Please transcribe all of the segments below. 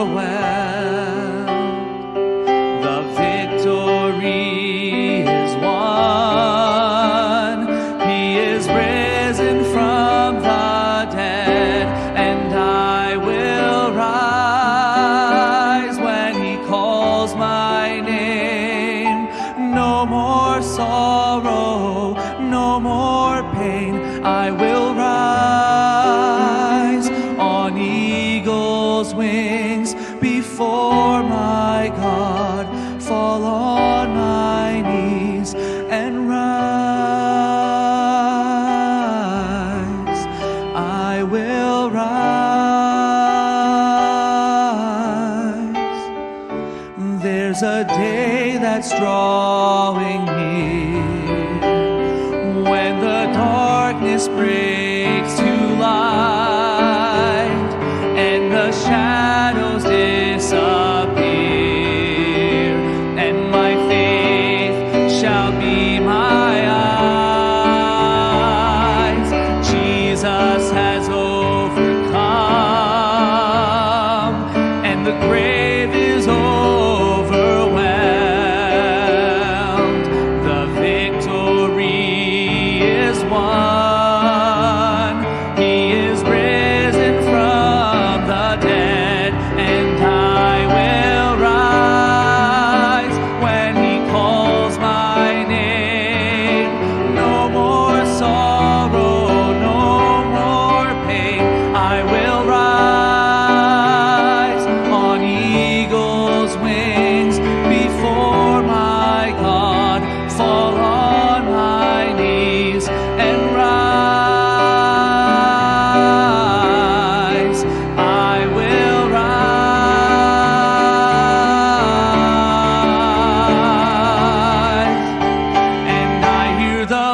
overwhelmed. The victory is won. He is risen from the dead, and I will rise when He calls my name. No more sorrow, There's a day that's drawing near. When the darkness breaks to light and the shadows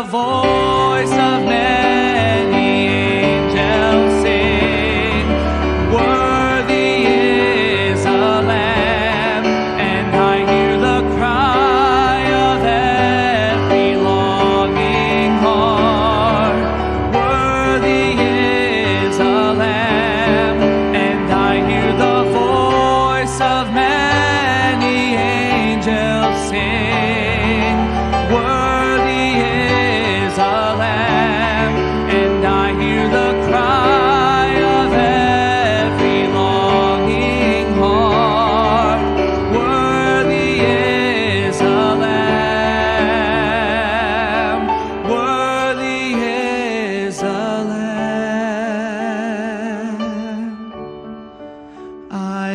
voice of many angels sing, Worthy is the Lamb, and I hear the cry of every longing heart, Worthy is the Lamb, and I hear the voice of many angels sing,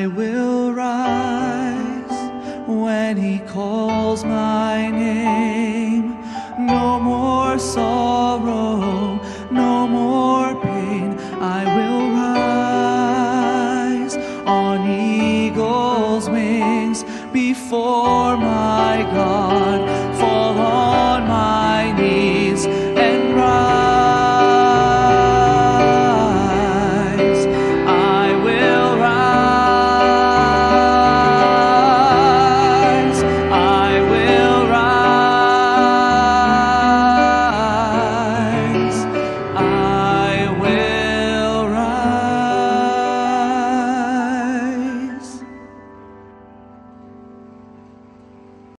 I will rise when he calls my name. No more sorrow, no more pain. I will rise on eagle's wings before my God.